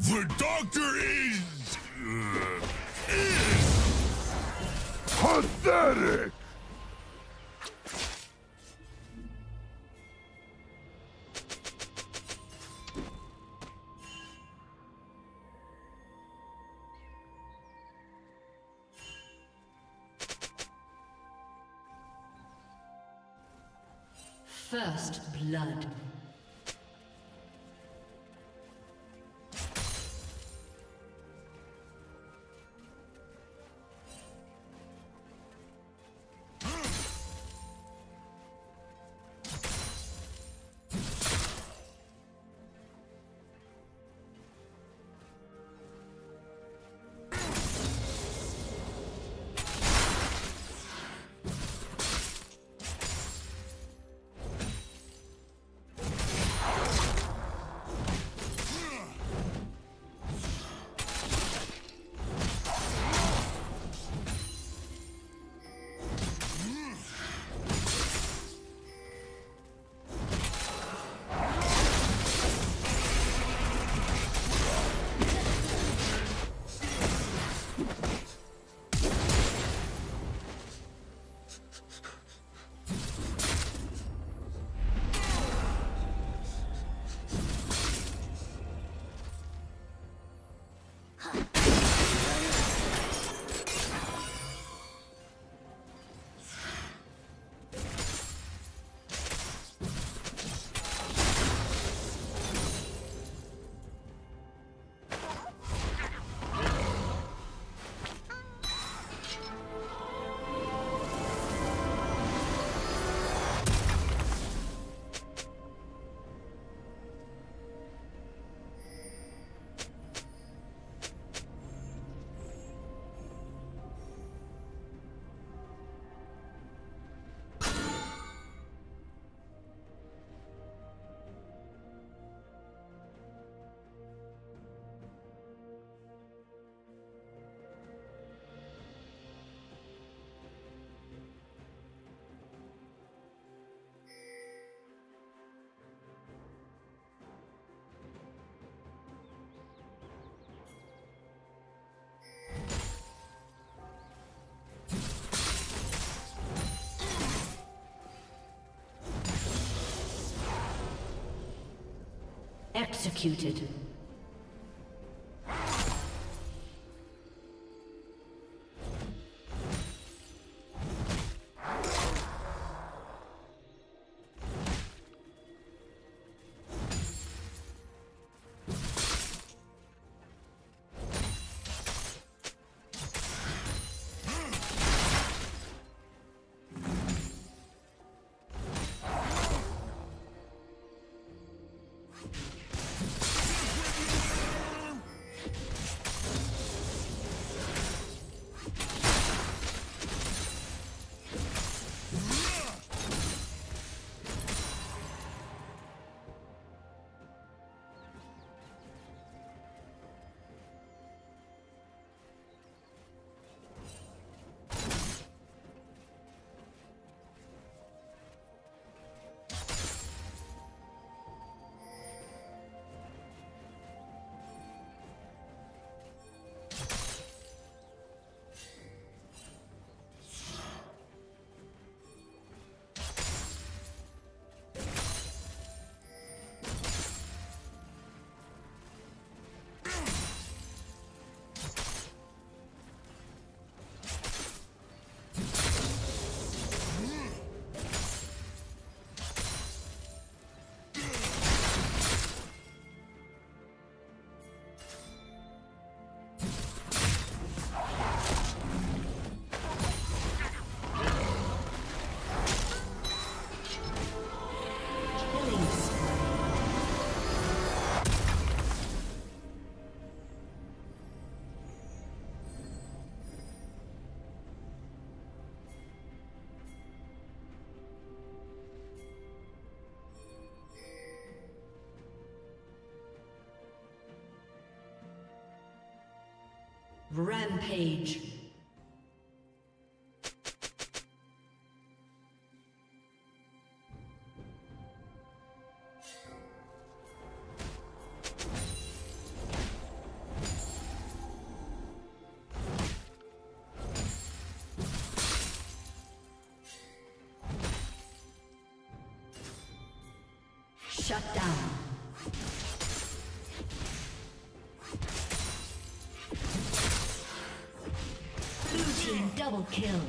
The doctor is... Uh, is... Pathetic! First blood. Executed. Rampage. Team double kill.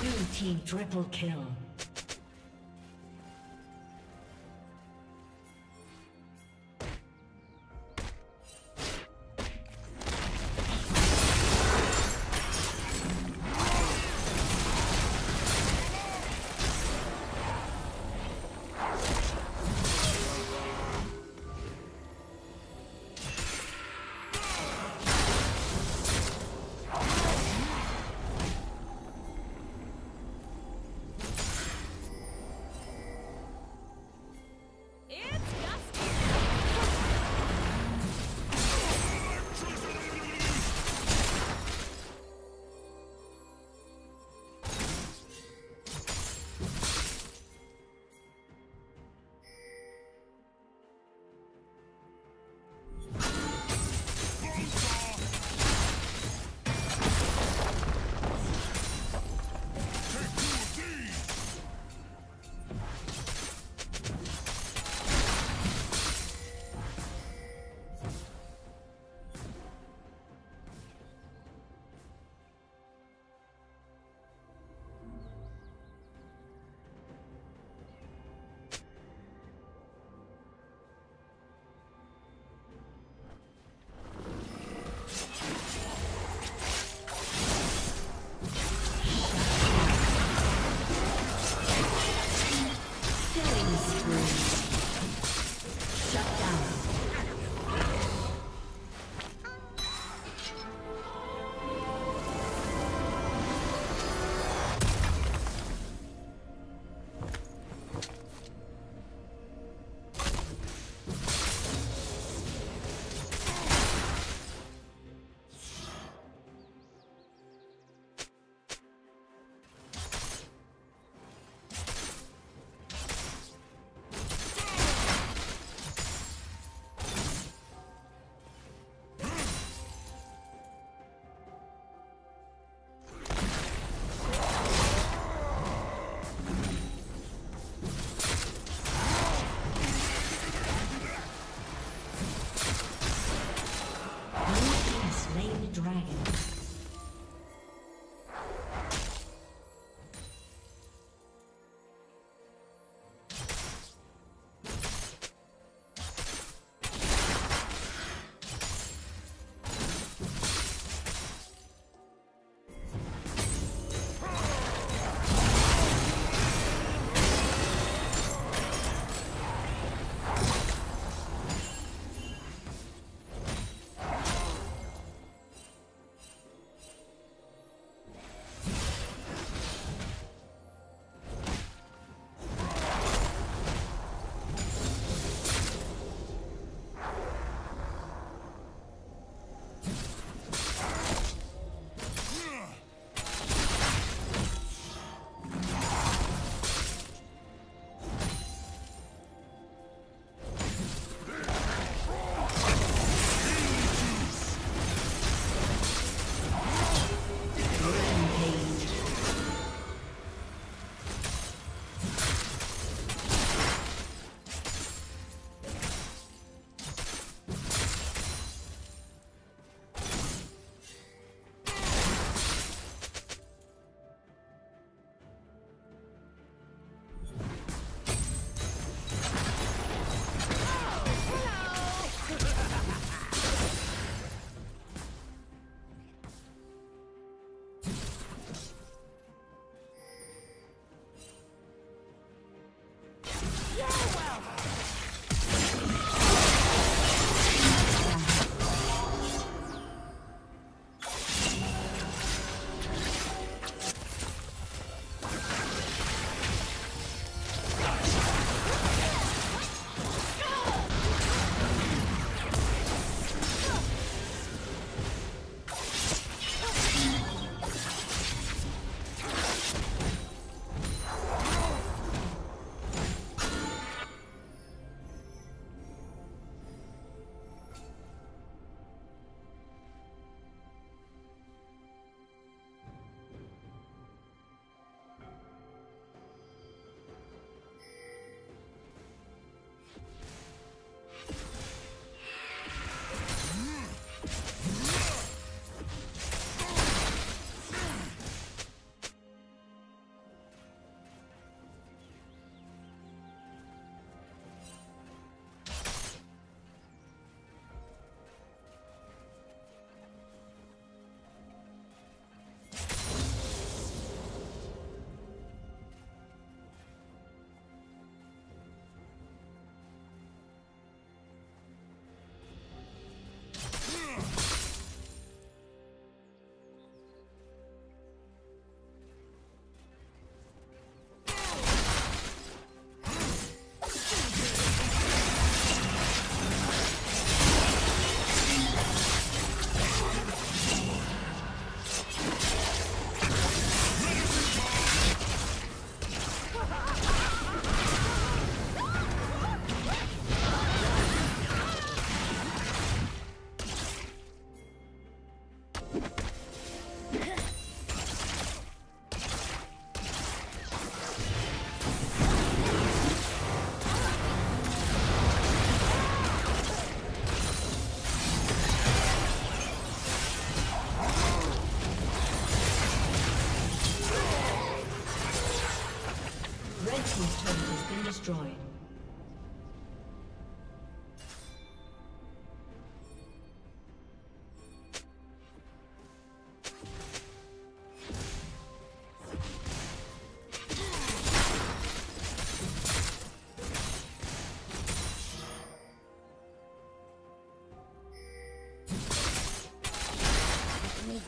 Blue team triple kill.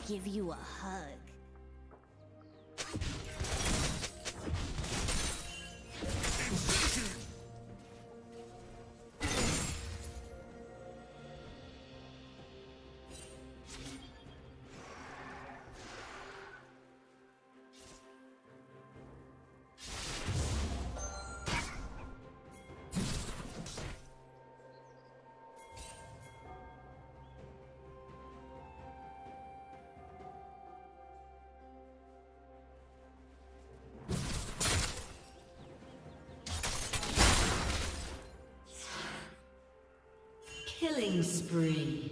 Give you a hug. Killing spree.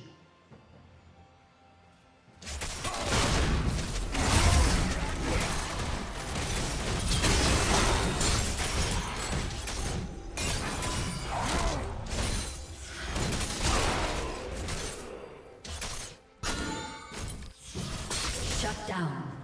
Shut down.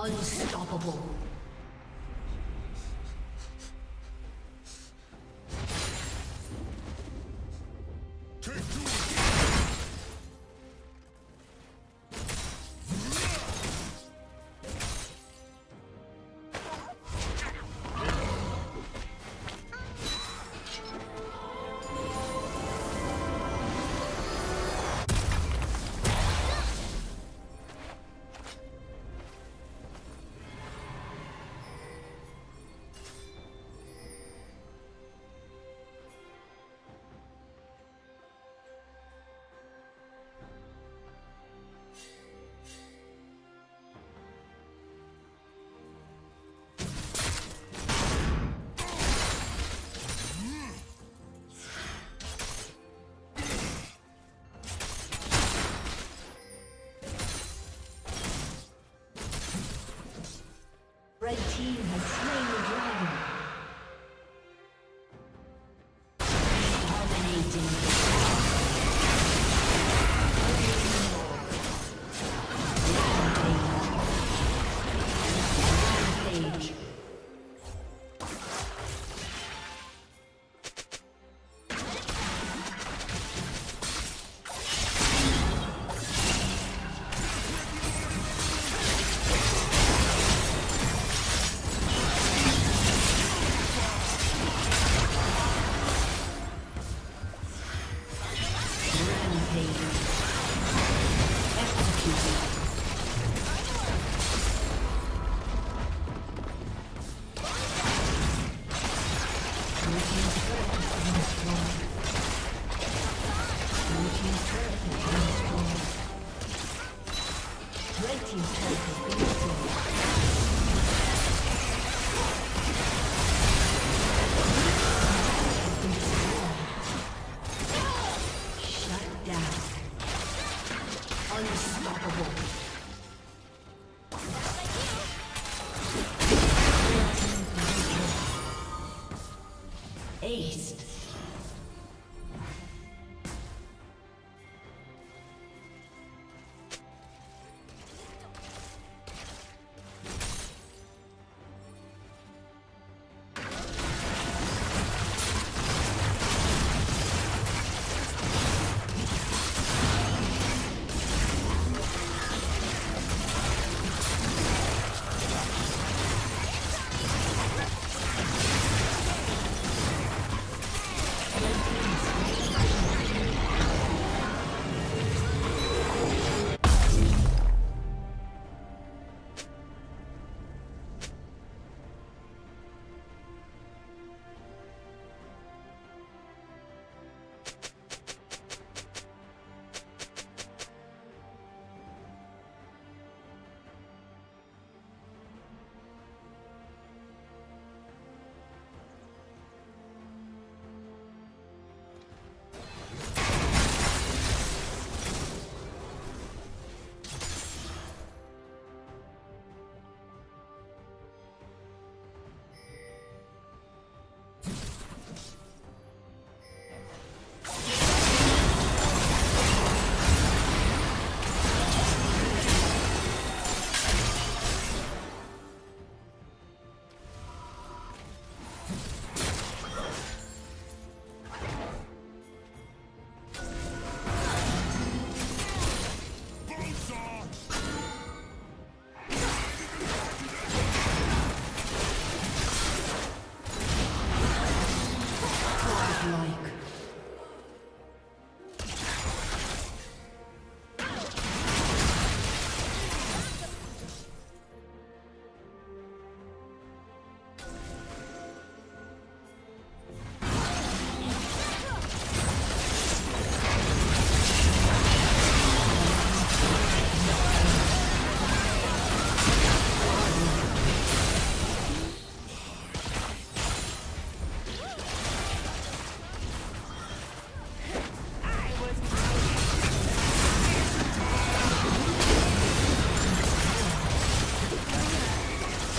Unstoppable. Red team has slain.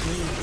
team.